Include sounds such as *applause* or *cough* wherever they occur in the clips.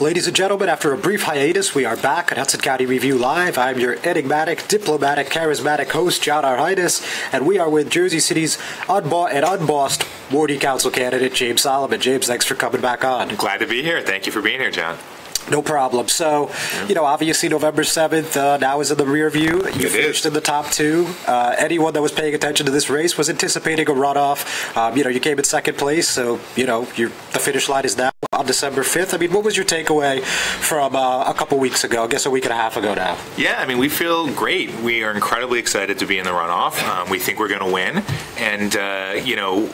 Ladies and gentlemen, after a brief hiatus, we are back at Hudson County Review Live. I'm your enigmatic, diplomatic, charismatic host, John Heinis, and we are with Jersey City's unbought and unbossed Wardy Council candidate, James Solomon. James, thanks for coming back on. Glad to be here. Thank you for being here, John. No problem. So, you know, obviously November 7th uh, now is in the rear view. You It finished is. in the top two. Uh, anyone that was paying attention to this race was anticipating a runoff. Um, you know, you came in second place, so, you know, the finish line is now on December 5th. I mean, what was your takeaway from uh, a couple weeks ago? I guess a week and a half ago now. Yeah, I mean, we feel great. We are incredibly excited to be in the runoff. Um, we think we're going to win. And, uh, you know,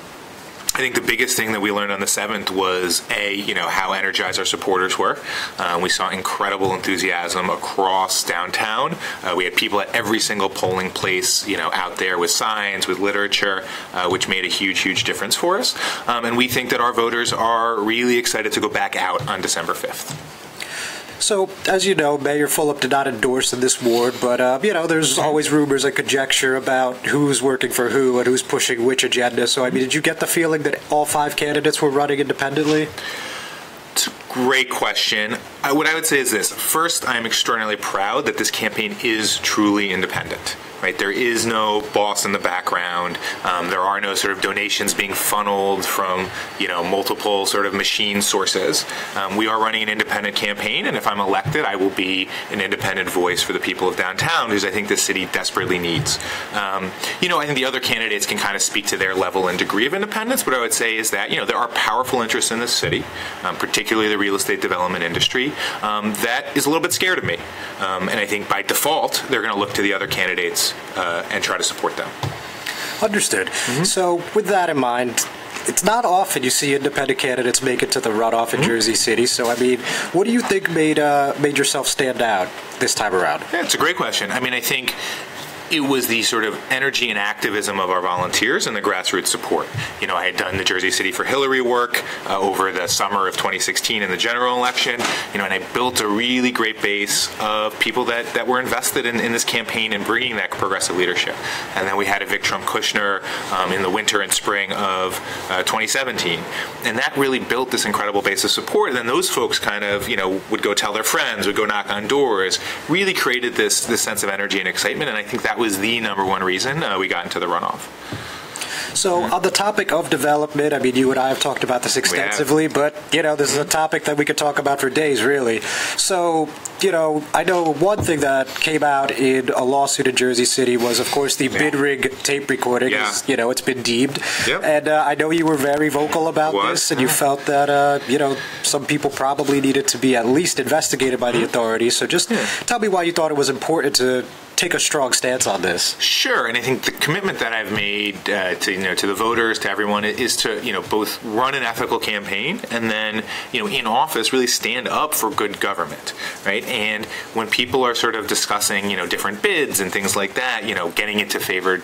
I think the biggest thing that we learned on the 7th was, A, you know, how energized our supporters were. Uh, we saw incredible enthusiasm across downtown. Uh, we had people at every single polling place, you know, out there with signs, with literature, uh, which made a huge, huge difference for us. Um, and we think that our voters are really excited to go back out on December 5th. So, as you know, Mayor Fulop did not endorse in this ward, but, uh, you know, there's always rumors and conjecture about who's working for who and who's pushing which agenda. So, I mean, did you get the feeling that all five candidates were running independently? It's a great question. Uh, what I would say is this: first, I am extraordinarily proud that this campaign is truly independent. Right, there is no boss in the background. Um, there are no sort of donations being funneled from you know multiple sort of machine sources. Um, we are running an independent campaign, and if I'm elected, I will be an independent voice for the people of downtown, because I think the city desperately needs. Um, you know, I think the other candidates can kind of speak to their level and degree of independence. What I would say is that you know there are powerful interests in this city, um, particularly the real estate development industry, um, that is a little bit scared of me. Um, and I think by default, they're going to look to the other candidates uh, and try to support them. Understood. So, with that in mind, it's not often you see independent candidates make it to the runoff in Jersey City. So, I mean, what do you think made uh, made yourself stand out this time around? Yeah, it's a great question. I mean, I think it was the sort of energy and activism of our volunteers and the grassroots support. You know, I had done the Jersey City for Hillary work uh, over the summer of 2016 in the general election, you know, and I built a really great base of people that, that were invested in, in this campaign and bringing that progressive leadership. And then we had a Vic Trump Kushner um, in the winter and spring of uh, 2017. And that really built this incredible base of support. And then those folks kind of, you know, would go tell their friends, would go knock on doors, really created this, this sense of energy and excitement. And I think that was the number one reason uh, we got into the runoff. So, on the topic of development, I mean, you and I have talked about this extensively, but, you know, this is a topic that we could talk about for days, really. So, you know, I know one thing that came out in a lawsuit in Jersey City was, of course, the bid rig tape recording. Yeah. is, You know, it's been deemed. Yep. And uh, I know you were very vocal about this, and you felt that, uh, you know, some people probably needed to be at least investigated by the authorities. So, just tell me why you thought it was important to take a strong stance on this. Sure, and I think the commitment that I've made uh, to you know to the voters, to everyone, is to you know both run an ethical campaign and then you know in office really stand up for good government, right? And when people are sort of discussing you know different bids and things like that, you know, getting it to favored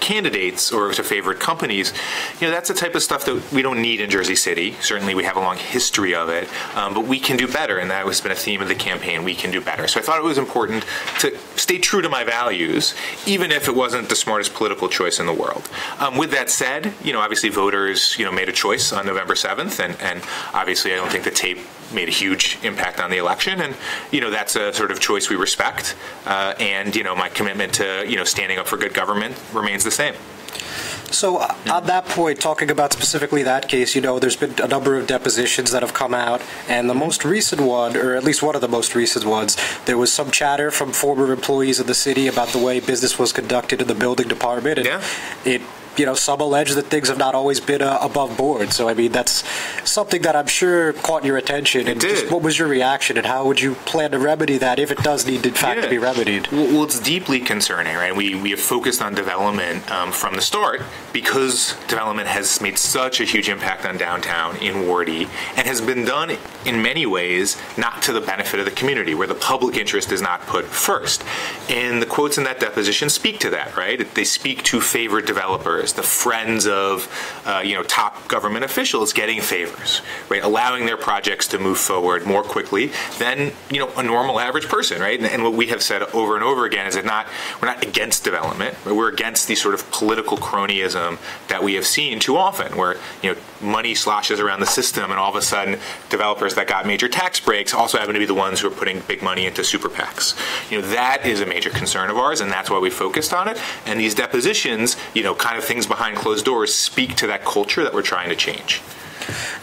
candidates or to favored companies, you know, that's the type of stuff that we don't need in Jersey City. Certainly, we have a long history of it, um, but we can do better, and that has been a theme of the campaign. We can do better. So I thought it was important to stay true to my values, even if it wasn't the smartest political choice in the world. Um, with that said, you know, obviously voters, you know, made a choice on November 7th, and, and obviously I don't think the tape made a huge impact on the election, and you know that's a sort of choice we respect. Uh, and you know my commitment to you know standing up for good government remains the same. So uh, on that point, talking about specifically that case, you know, there's been a number of depositions that have come out, and the most recent one, or at least one of the most recent ones, there was some chatter from former employees of the city about the way business was conducted in the building department, and Yeah. it. You know, some allege that things have not always been uh, above board. So, I mean, that's something that I'm sure caught your attention. And did. just what was your reaction, and how would you plan to remedy that if it does need, in fact, to be remedied? Well, well, it's deeply concerning, right? We, we have focused on development um, from the start because development has made such a huge impact on downtown in Wardy and has been done in many ways not to the benefit of the community, where the public interest is not put first. And the quotes in that deposition speak to that, right? They speak to favored developers dollars, the friends of uh, you know top government officials getting favors, right? Allowing their projects to move forward more quickly than you know a normal average person, right? And, and what we have said over and over again is that not we're not against development, but we're against the sort of political cronyism that we have seen too often, where you know money sloshes around the system, and all of a sudden developers that got major tax breaks also happen to be the ones who are putting big money into super PACs. You know that is a major concern of ours, and that's why we focused on it. And these depositions, you know, kind of things behind closed doors, speak to that culture that we're trying to change.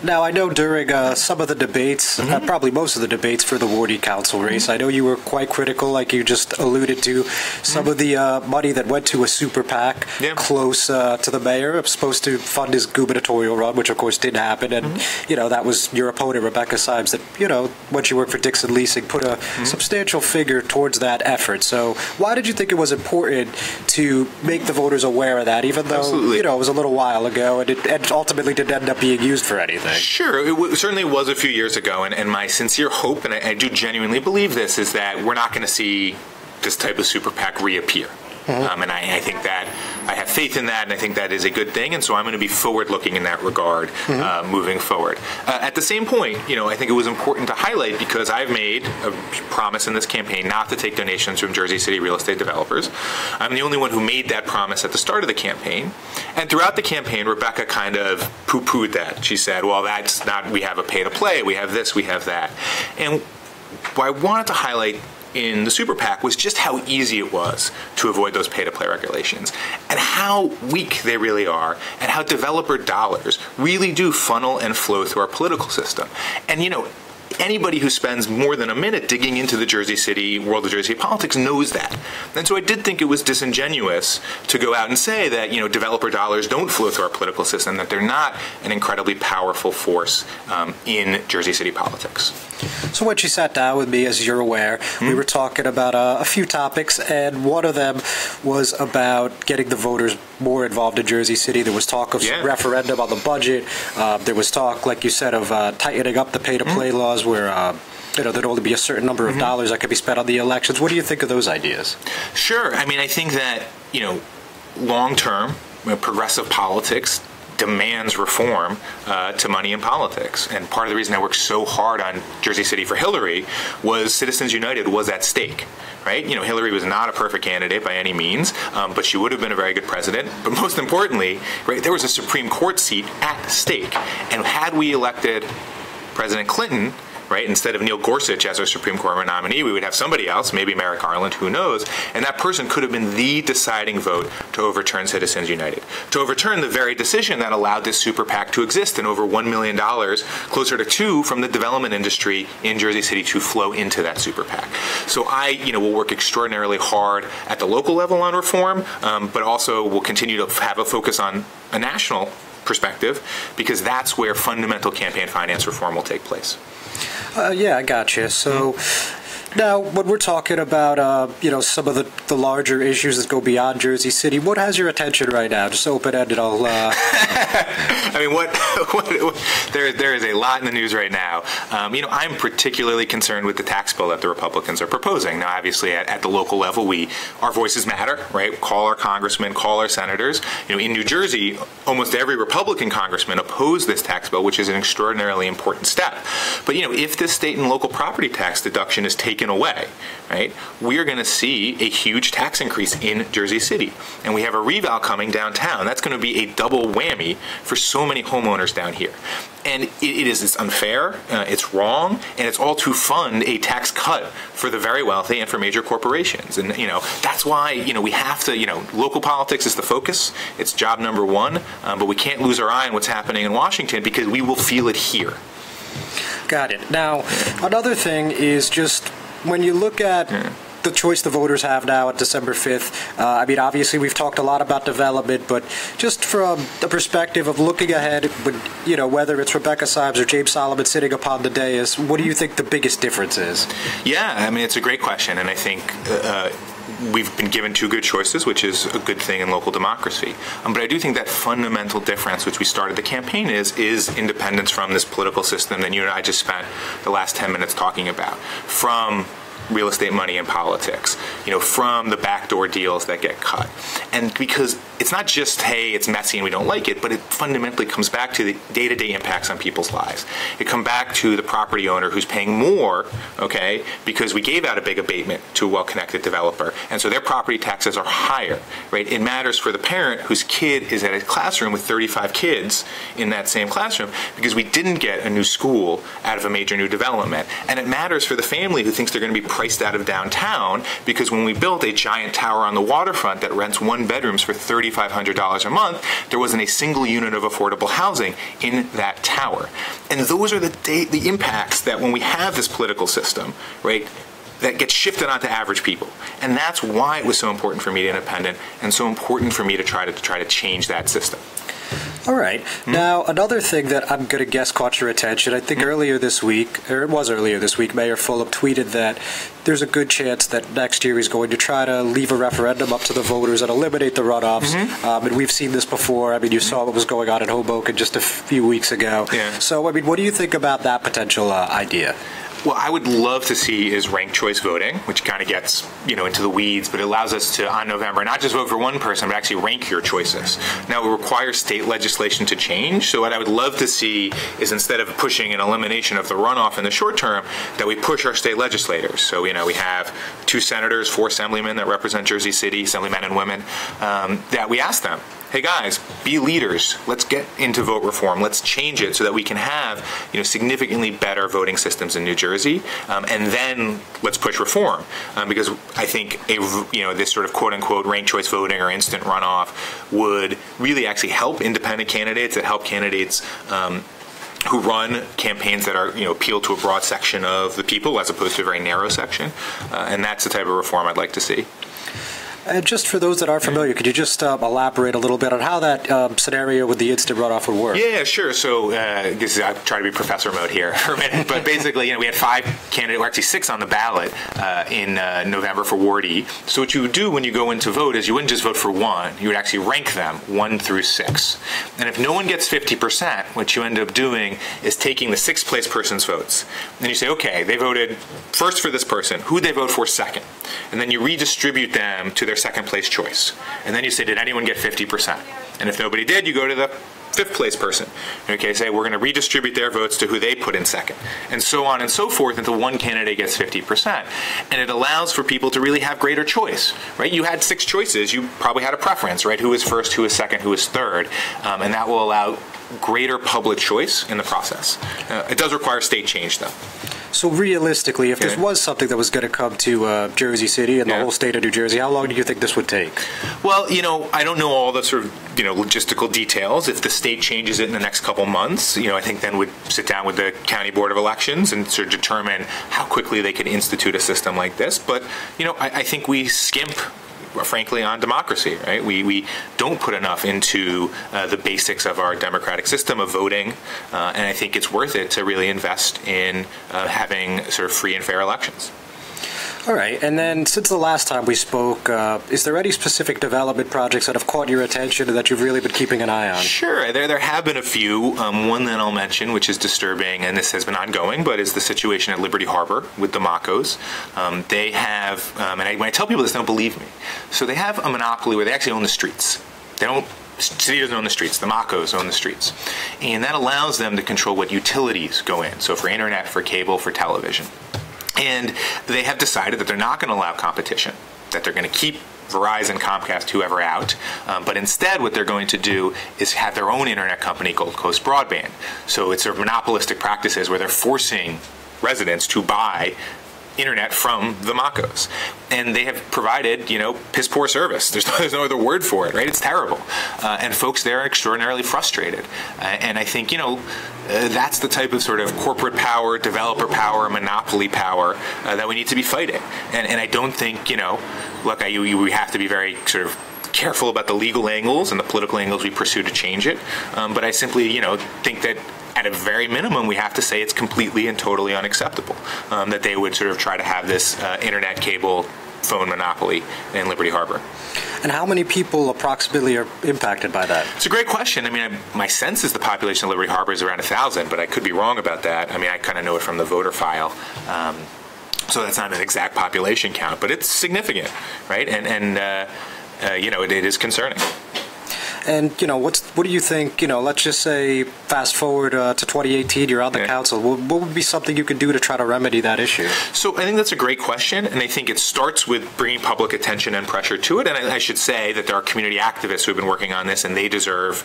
Now, I know during uh, some of the debates, uh, mm-hmm. uh, probably most of the debates for the Wardy Council race, mm-hmm. I know you were quite critical, like you just alluded to, some mm-hmm. of the uh, money that went to a super PAC yeah. close uh, to the mayor, supposed to fund his gubernatorial run, which of course didn't happen. And, mm-hmm. you know, that was your opponent, Rebecca Symes, that, you know, once you worked for Dixon Leasing, put a mm-hmm. substantial figure towards that effort. So why did you think it was important to make the voters aware of that, even though, Absolutely. you know, it was a little while ago and it, and ultimately didn't end up being used for anything? Sure, it w- certainly was a few years ago, and, and my sincere hope, and I, I do genuinely believe this, is that we're not going to see this type of super PAC reappear. Mm-hmm. Um, and I, I, think that I have faith in that, and I think that is a good thing. And so I'm going to be forward looking in that regard mm-hmm. uh, moving forward. Uh, at the same point, you know, I think it was important to highlight because I've made a promise in this campaign not to take donations from Jersey City real estate developers. I'm the only one who made that promise at the start of the campaign. And throughout the campaign, Rebecca kind of poo pooed that. She said, well, that's not, we have a pay to play, we have this, we have that. And what I wanted to highlight in the super PAC was just how easy it was to avoid those pay to play regulations and how weak they really are and how developer dollars really do funnel and flow through our political system. And you know, anybody who spends more than a minute digging into the Jersey City world of Jersey City politics knows that. And so I did think it was disingenuous to go out and say that you know developer dollars don't flow through our political system, that they're not an incredibly powerful force um, in Jersey City politics. So when she sat down with me, as you're aware, we hmm? were talking about uh, a few topics, and one of them was about getting the voters more involved in Jersey City. There was talk of yeah. referendum on the budget. Uh, there was talk, like you said, of uh, tightening up the pay-to-play mm-hmm. laws where uh, you know, there'd only be a certain number of mm-hmm. dollars that could be spent on the elections. What do you think of those ideas? Sure. I mean, I think that, you know, long term, progressive politics demands reform uh, to money in politics. And part of the reason I worked so hard on Jersey City for Hillary was Citizens United was at stake. Right? You know, Hillary was not a perfect candidate by any means, um, but she would have been a very good president. But most importantly, right, there was a Supreme Court seat at stake. And had we elected President Clinton, right? Instead of Neil Gorsuch as our Supreme Court nominee, we would have somebody else, maybe Merrick Garland, who knows, and that person could have been the deciding vote to overturn Citizens United, to overturn the very decision that allowed this super PAC to exist and over $1 million, closer to two, from the development industry in Jersey City to flow into that super PAC. So I, you know, will work extraordinarily hard at the local level on reform, um, but also will continue to have a focus on a national perspective because that's where fundamental campaign finance reform will take place. Uh, yeah, I got you. So. Mm-hmm. Now, when we're talking about, uh, you know, some of the, the larger issues that go beyond Jersey City, what has your attention right now? Just open ended. I'll. Uh... *laughs* I mean, what, *laughs* what, what, there there is a lot in the news right now. Um, you know, I'm particularly concerned with the tax bill that the Republicans are proposing. Now, obviously, at, at the local level, we our voices matter, right? Call our congressmen, call our senators. You know, in New Jersey, almost every Republican congressman opposed this tax bill, which is an extraordinarily important step. But you know, if this state and local property tax deduction is taken taken away, right, we are going to see a huge tax increase in Jersey City. And we have a reval coming downtown. That's going to be a double whammy for so many homeowners down here. And it, it is it's unfair, uh, it's wrong, and it's all to fund a tax cut for the very wealthy and for major corporations. And, you know, that's why, you know, we have to, you know, local politics is the focus. It's job number one. Um, but we can't lose our eye on what's happening in Washington because we will feel it here. Got it. Now, another thing is just when you look at yeah. the choice the voters have now at December 5th, uh, I mean, obviously we've talked a lot about development, but just from the perspective of looking ahead, you know, whether it's Rebecca Symes or James Solomon sitting upon the dais, what do you think the biggest difference is? Yeah, I mean, it's a great question, and I think. Uh, we've been given two good choices, which is a good thing in local democracy. Um, but I do think that fundamental difference, which we started the campaign, is is independence from this political system that you and I just spent the last ten minutes talking about. From real estate money and politics, you know, from the backdoor deals that get cut. And because it's not just, hey, it's messy and we don't like it, but it fundamentally comes back to the day to day impacts on people's lives. It comes back to the property owner who's paying more, okay, because we gave out a big abatement to a well connected developer. And so their property taxes are higher, right? It matters for the parent whose kid is at a classroom with 35 kids in that same classroom because we didn't get a new school out of a major new development. And it matters for the family who thinks they're going to be priced out of downtown because when we built a giant tower on the waterfront that rents one bedrooms for $3,500 a month, there wasn't a single unit of affordable housing in that tower. And those are the, the impacts that when we have this political system, right, that gets shifted onto average people. And that's why it was so important for Media Independent and so important for me to try to, to try to change that system. All right. Mm-hmm. Now, another thing that I'm going to guess caught your attention, I think mm-hmm. earlier this week, or it was earlier this week, Mayor Fulop tweeted that there's a good chance that next year he's going to try to leave a referendum up to the voters and eliminate the runoffs. Mm-hmm. Um, and we've seen this before. I mean, you saw what was going on in Hoboken just a few weeks ago. Yeah. So, I mean, what do you think about that potential uh, idea? What I would love to see is ranked choice voting, which kind of gets you know into the weeds, but it allows us to on November not just vote for one person, but actually rank your choices. Now it requires state legislation to change. So what I would love to see is instead of pushing an elimination of the runoff in the short term, that we push our state legislators. So you know we have two senators, four assemblymen that represent Jersey City, assemblymen and women, um, that we ask them hey guys, be leaders. Let's get into vote reform. Let's change it so that we can have you know significantly better voting systems in New Jersey, um, and then let's push reform um, because I think a you know this sort of quote unquote ranked choice voting or instant runoff would really actually help independent candidates. It help candidates. Um, who run campaigns that are you know appeal to a broad section of the people as opposed to a very narrow section, uh, and that's the type of reform I'd like to see. And just for those that aren't familiar, could you just uh, elaborate a little bit on how that um, scenario with the instant runoff would work? Yeah, sure. So uh, this is, trying to be professor mode here *laughs* for a minute, but basically, you know, we had five candidates, or actually six on the ballot uh, in uh, November for Ward E. So what you would do when you go in to vote is you wouldn't just vote for one; you would actually rank them one through six. And if no one gets 50%, what you end up doing is taking the sixth place person's votes, and you say, okay, they voted first for this person. Who they vote for second? And then you redistribute them to their their second place choice. And then you say, did anyone get 50%? And if nobody did, you go to the fifth place person. Okay, say we're going to redistribute their votes to who they put in second, and so on and so forth until one candidate gets 50%. And it allows for people to really have greater choice, right? You had six choices, you probably had a preference, right? Who is first, who is second, who is third, um, and that will allow greater public choice in the process. Uh, it does require state change, though. So realistically, if this was something that was going to come to uh, Jersey City and the whole state of New Jersey, how long do you think this would take? Well, you know, I don't know all the sort of you know logistical details. If the state changes it in the next couple months, you know, I think then we'd sit down with the county board of elections and sort of determine how quickly they could institute a system like this. But you know, I, I think we skimp frankly, on democracy, right? We, we don't put enough into uh, the basics of our democratic system of voting, uh, and I think it's worth it to really invest in uh, having sort of free and fair elections. All right. And then since the last time we spoke, uh, is there any specific development projects that have caught your attention that you've really been keeping an eye on? Sure. There, there have been a few. Um, one that I'll mention, which is disturbing, and this has been ongoing, but is the situation at Liberty Harbor with the Moccos. Um, they have, um, and I, when I tell people this, they don't believe me. So they have a monopoly where they actually own the streets. They don't city doesn't own the streets. The Moccos own the streets. And that allows them to control what utilities go in. So for internet, for cable, for television. And they have decided that they're not going to allow competition, that they're going to keep Verizon, Comcast, whoever out. Um, but instead, what they're going to do is have their own internet company, Gold Coast Broadband. So it's sort of monopolistic practices where they're forcing residents to buy internet from the Moccos. And they have provided, you know, piss poor service. There's no, *laughs* there's no other word for it, right? It's terrible. Uh, and folks there are extraordinarily frustrated. Uh, and I think, you know, uh, that's the type of sort of corporate power, developer power, monopoly power uh, that we need to be fighting. And, and I don't think, you know, look, I, you, we have to be very sort of careful about the legal angles and the political angles we pursue to change it. Um, but I simply, you know, think that at a very minimum, we have to say it's completely and totally unacceptable um, that they would sort of try to have this uh, internet cable phone monopoly in Liberty Harbor. And how many people approximately are impacted by that? It's a great question. I mean, I, my sense is the population of Liberty Harbor is around a thousand, but I could be wrong about that. I mean, I kind of know it from the voter file. Um, So that's not an exact population count, but it's significant, right? And and uh, uh, you know it, it is concerning. And you know, what's what do you think? You know, let's just say fast forward uh, to 2018, you're on the Yeah. council. What, what would be something you could do to try to remedy that issue? So I think that's a great question, and I think it starts with bringing public attention and pressure to it. And I, I should say that there are community activists who have been working on this, and they deserve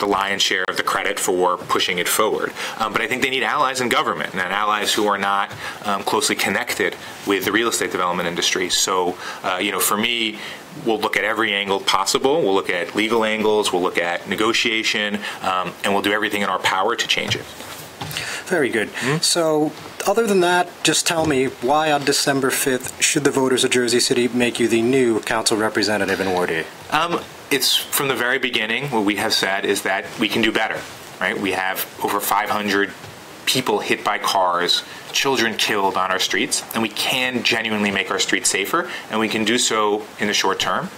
the lion's share of the credit for pushing it forward. Um, but I think they need allies in government and allies who are not um, closely connected with the real estate development industry. So, uh, you know, for me, we'll look at every angle possible. We'll look at legal angles. We'll look at negotiation, um, and we'll do everything in our power to change it. Very good. Hmm? So, other than that, just tell me why on December 5th should the voters of Jersey City make you the new council representative in Ward E? Um, it's from the very beginning. What we have said is that we can do better. Right? We have over 500 people hit by cars, children killed on our streets, and we can genuinely make our streets safer, and we can do so in the short term.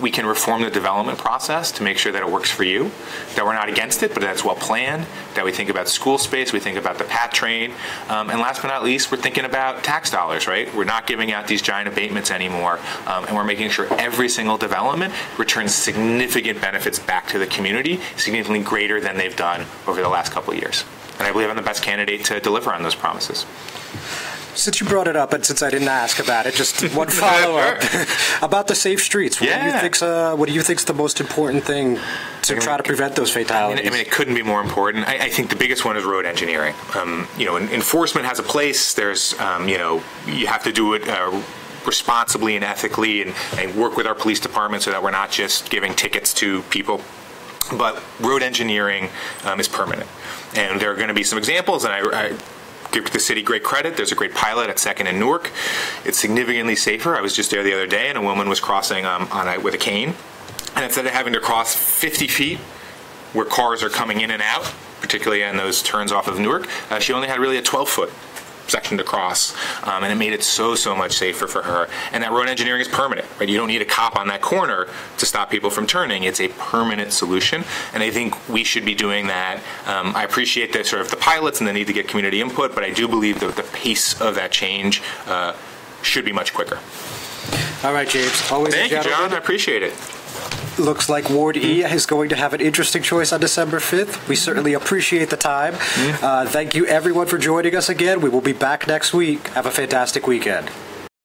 We can reform the development process to make sure that it works for you, that we're not against it, but that's well planned, that we think about school space, we think about the PATH train, um, and last but not least, we're thinking about tax dollars, right? We're not giving out these giant abatements anymore, um, and we're making sure every single development returns significant benefits back to the community, significantly greater than they've done over the last couple of years. And I believe I'm the best candidate to deliver on those promises. Since you brought it up, and since I didn't ask about it, just one *laughs* follow up about the safe streets. What do you Yeah. think's uh, What do you think's the most important thing to try to prevent those I mean, fatalities? I mean, it couldn't be more important. I, I think the biggest one is road engineering. Um, you know, enforcement has a place. There's, um, you know, you have to do it. Uh, responsibly and ethically and, and work with our police department so that we're not just giving tickets to people but road engineering um, is permanent. And there are going to be some examples and I, I give the city great credit. There's a great pilot at second and newark. It's significantly safer. I was just there the other day and a woman was crossing um, on a, with a cane. And instead of having to cross 50 feet where cars are coming in and out, particularly in those turns off of Newark, uh, she only had really a 12 foot section to cross, um, and it made it so so much safer for her. And that road engineering is permanent, right? You don't need a cop on that corner to stop people from turning. It's a permanent solution, and I think we should be doing that. Um, I appreciate the sort of the pilots and the need to get community input, but I do believe that the pace of that change uh, should be much quicker. All right, James. Always a Thank you. John. I appreciate it. Looks like Ward E mm-hmm. is going to have an interesting choice on December 5th. We mm-hmm. certainly appreciate the time. Mm-hmm. Uh, thank you, everyone, for joining us again. We will be back next week. Have a fantastic weekend.